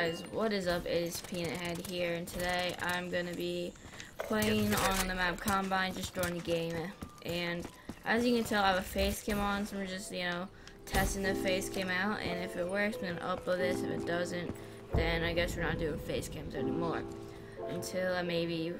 guys, what is up? It is Peanuthead here, and today I'm gonna be playing on the map Combine, just joined the game, and as you can tell, I have a face cam on, so I'm just, you know, testing the face cam out, and if it works, I'm gonna upload this. If it doesn't, then I guess we're not doing face cams anymore until I maybe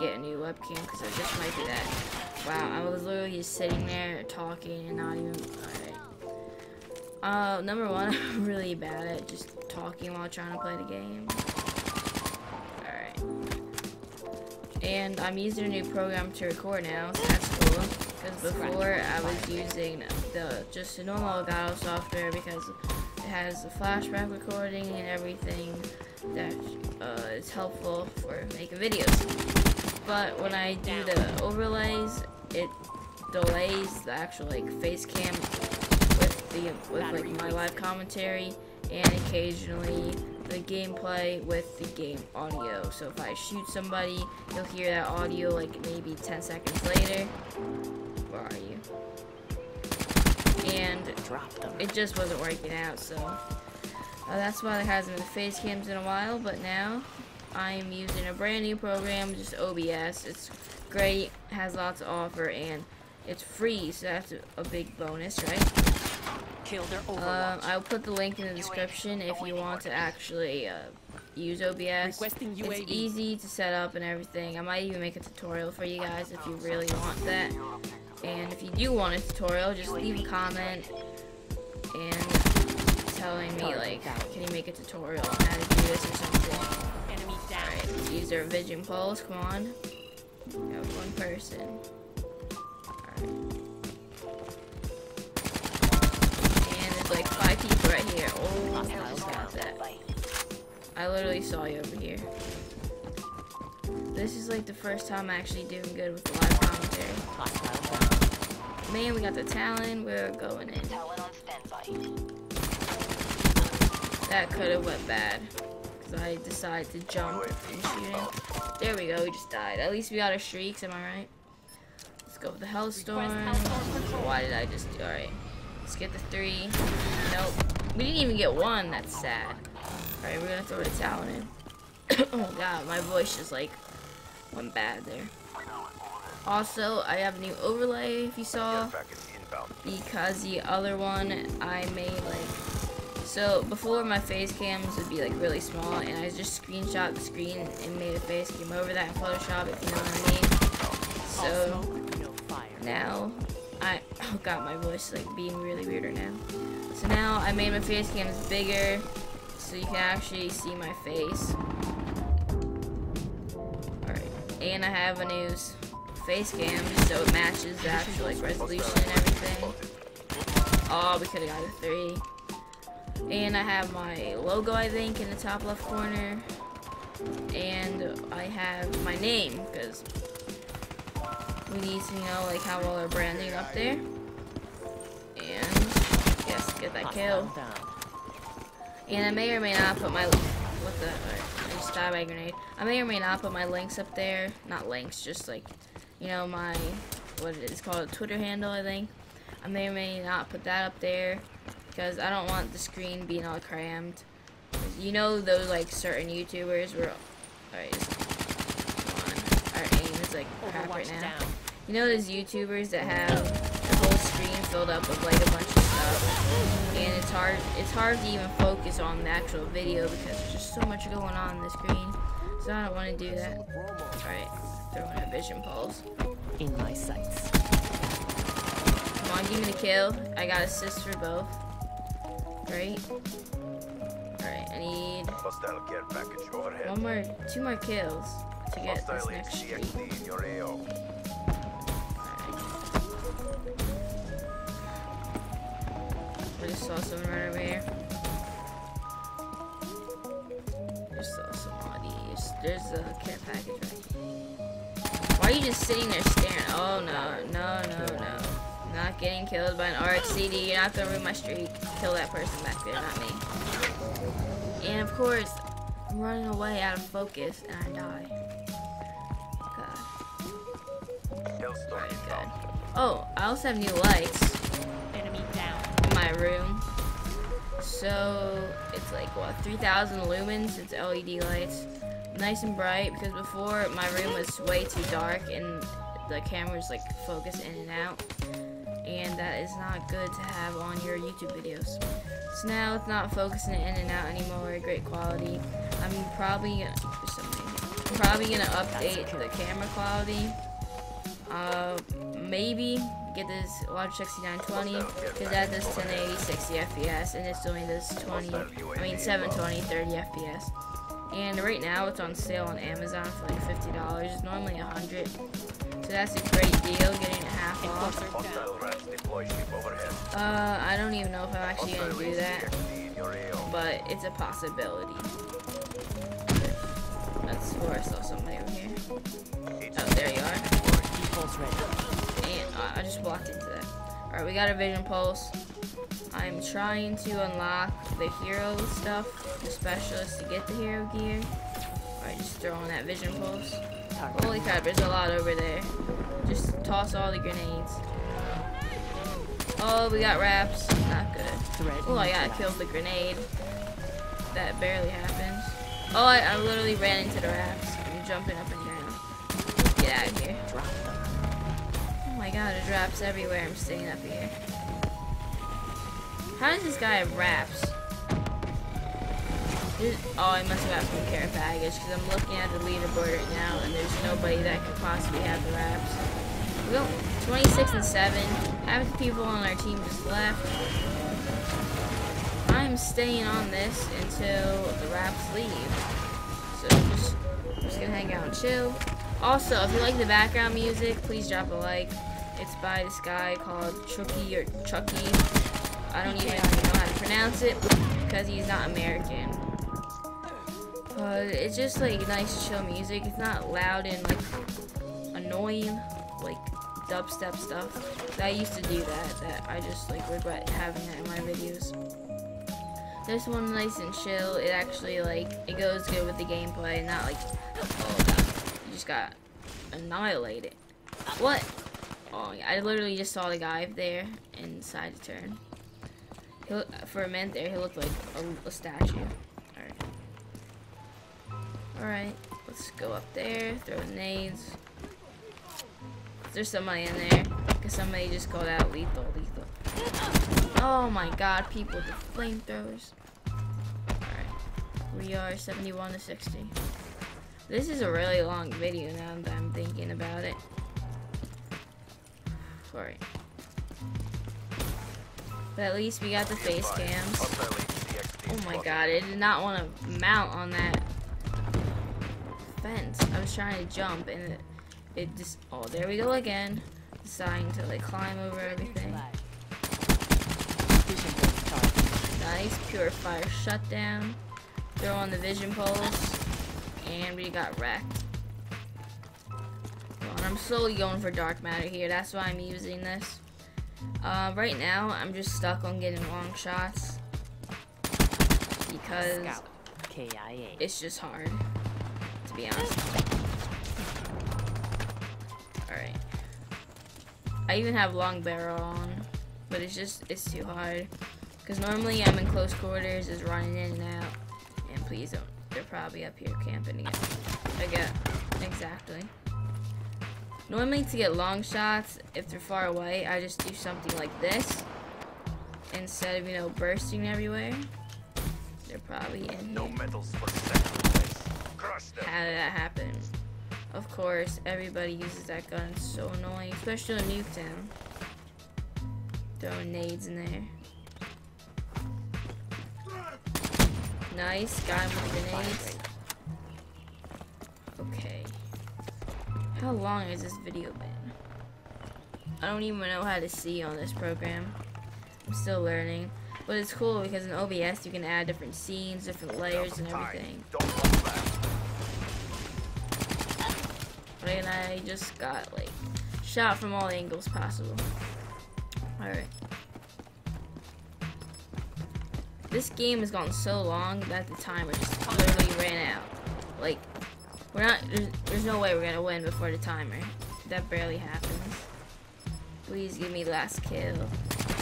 get a new webcam, because I just might do that. Wow, I was literally just sitting there talking and not even. Alright. Uh, number one, I'm really bad at just talking while trying to play the game. Alright. And I'm using a new program to record now, so that's cool. Because before I was using the just the normal Elgato software because it has the flashback recording and everything that uh, is helpful for making videos. But when I do the overlays, it delays the actual like face cam with the with like my live commentary and occasionally the gameplay with the game audio. So if I shoot somebody, you'll hear that audio like maybe 10 seconds later. Where are you? And it just wasn't working out, so uh, that's why there hasn't been face cams in a while, but now I'm using a brand new program, just OBS. It's great, has lots to offer, and it's free, so that's a, a big bonus, right? Kill their Um, I'll put the link in the description if you want to actually uh, use OBS. Requesting It's easy to set up and everything. I might even make a tutorial for you guys if you really want that. And if you do want a tutorial, just leave a comment and telling me like, can you make a tutorial on how to do this or something. Alright, these are Vision Pulse, come on. We have one person. Alright. Like five people right here. Oh, I just got that. I literally saw you over here. This is like the first time I'm actually doing good with the live commentary. Man, we got the Talon, we're going in. Talon on standby. That could have went bad. Because I decided to jump and shooting. There we go, we just died. At least we got our streaks, am I right? Let's go with the Hellstorm. Why did I just do alright. Let's get the three. Nope. We didn't even get one, that's sad. Alright, we're gonna throw the Talon in. oh god, my voice just like went bad there. Also, I have a new overlay if you saw because the other one I made like so before my face cams would be like really small and I just screenshot the screen and made a face cam over that in Photoshop if you know what I mean. So now I oh god my voice is like being really weirder now. So now I made my face cams bigger so you can actually see my face. Alright. And I have a new face cam so it matches the actual like resolution and everything. Oh, we could have got a three. And I have my logo, I think, in the top left corner. And I have my name, because we need to know like how well our branding up there. And yes, get that kill. And I may or may not put my what the alright, I just died by a grenade. I may or may not put my links up there. Not links, just like you know my what it is called a Twitter handle I think. I may or may not put that up there because I don't want the screen being all crammed. You know those like certain YouTubers were alright. just- Come on. Our aim is like crap right now. down. You know those YouTubers that have the whole screen filled up with like a bunch of stuff, and it's hard. It's hard to even focus on the actual video because there's just so much going on in the screen. So I don't want to do that. All right, throwing a vision pulse. In my sights. Come on, give me the kill. I got assists for both. Great. All right, I need Hostile care package overhead. one more, two more kills to get this next streak. HCXD in your AO. I just saw someone right over here. Saw somebody. There's a care package right here. Why are you just sitting there staring? Oh no, no, no, no. Not getting killed by an RHCD. You're not gonna ruin my streak. Kill that person back there, not me. And of course, I'm running away out of focus and I die. God. Inbound. good. Oh, I also have new lights Enemy down. in my room. So it's like what 3,000 lumens. It's LED lights, nice and bright. Because before my room was way too dark and the cameras like focus in and out, and that is not good to have on your YouTube videos. So now it's not focusing in and out anymore. Great quality. I'm probably gonna, there's somebody here. I'm probably gonna update the camera quality. Uh, maybe get this Logitech C920 because that does 1080 60 FPS and it's doing this 20 I mean 720 30 FPS and right now it's on sale on Amazon for like $50 it's normally a 100 so that's a great deal getting it half off. Hostile rats deploy uh I don't even know if I'm actually gonna do that. HCXD in your AO. but it's a possibility. That's where I saw somebody over here. Oh there you are. Ready. And I just walked into that. Alright, we got a vision pulse. I'm trying to unlock the hero stuff, the specialist to get the hero gear. Alright, just throwing that vision pulse. Holy crap, there's a lot over there. Just toss all the grenades. Oh, we got RAPS. Not good. Oh, I gotta neutralized. kill the grenade. That barely happens. Oh, I, I literally ran into the RAPS. I'm jumping up and down. Get out of here. My god, there's RAPS everywhere. I'm staying up here. How does this guy have RAPS? There's- oh, I must have got some care package because I'm looking at the leaderboard right now and there's nobody that could possibly have the RAPS. We go 26 and 7. Half the people on our team just left. I'm staying on this until the RAPS leave. So just, just gonna hang out and chill. Also, if you like the background music, please drop a like. It's by this guy called Chucky or Chucky. I don't even know how to pronounce it because he's not American. But it's just like nice chill music. It's not loud and like annoying like dubstep stuff. I used to do that. That I just like regret having that in my videos. This one nice and chill. It actually like it goes good with the gameplay, not like oh god, you just got annihilated. What? Oh, I literally just saw the guy there decided to turn. He for a minute there, he looked like a, a statue. Alright. Alright, let's go up there, throw nades. There's somebody in there, because somebody just called out lethal, lethal. Oh my god, people the flamethrowers. Alright, we are 71 to 60. This is a really long video now that I'm thinking about it. Alright. But at least we got the face cams. Oh my god, I did not want to mount on that fence. I was trying to jump and it, it just, oh, there we go again. Deciding to like climb over everything. Vision pulse target. Nice, purifier shutdown. Throw on the vision pulse. And we got wrecked. I'm slowly going for dark matter here. That's why I'm using this. Uh, right now, I'm just stuck on getting long shots. Because. It's just hard, to be honest. Alright. I even have long barrel on, but it's just, it's too hard. Because normally I'm in close quarters, is running in and out. And please don't, they're probably up here camping again. Again, exactly. Normally to get long shots, if they're far away, I just do something like this. Instead of, you know, bursting everywhere. They're probably in. No medals for second place. Crush them. How did that happen? Of course, everybody uses that gun. It's so annoying, especially in Nuketown. Throwing nades in there. Nice, got him with grenades. How long has this video been? I don't even know how to see on this program. I'm still learning. But it's cool because in OBS you can add different scenes, different layers, and everything. And I just got like shot from all angles possible. Alright. This game has gone so long that the timer just literally ran out. Like, we're not, there's, there's no way we're gonna win before the timer. That barely happens. Please give me the last kill.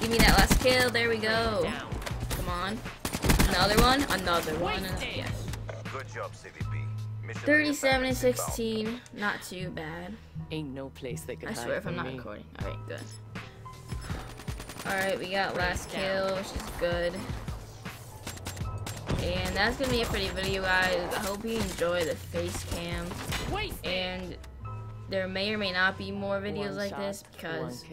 Give me that last kill, there we go. Come on. Another one, another one, another, yes. Good job, CVP. 37 and 16, not too bad. Ain't no place they could I swear if I'm not me. recording. Alright, good. Alright, we got last kill, which is good. And that's gonna be it for the video, guys. I hope you enjoy the face cam. And there may or may not be more videos like this because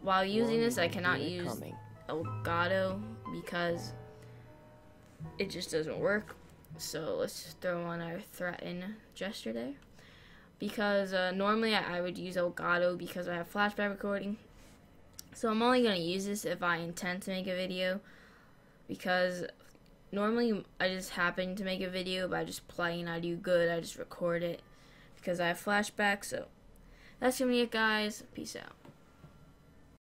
while using this, I cannot use. Elgato because it just doesn't work. So let's just throw on our threaten gesture there. Because uh, normally I, I would use Elgato because I have flashback recording. So I'm only going to use this if I intend to make a video. Because normally I just happen to make a video by just playing. I do good. I just record it because I have flashbacks So that's to be it, guys. Peace out.